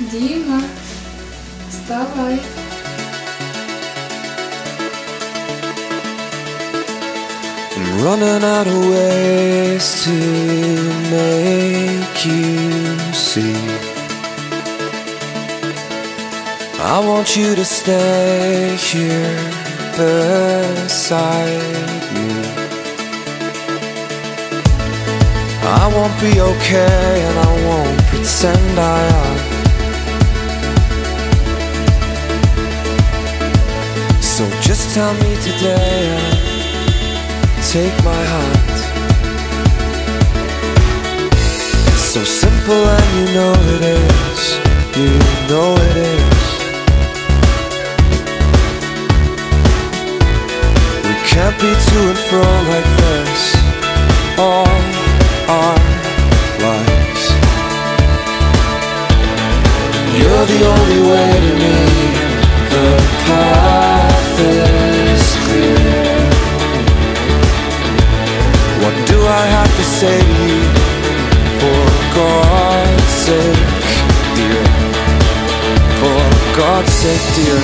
Діма, вставай. I'm running out of ways to make you see. I want you to stay here beside me. I won't be okay and I won't pretend I am. So just tell me today and take my hand. It's so simple and you know it is. You know it is. We can't be to and fro like this all our to me. The path is clear. What do I have to say to you? For God's sake, dear. For God's sake, dear.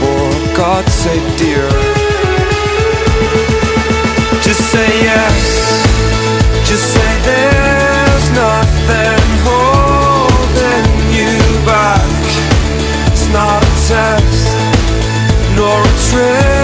For God's sake, dear. Nor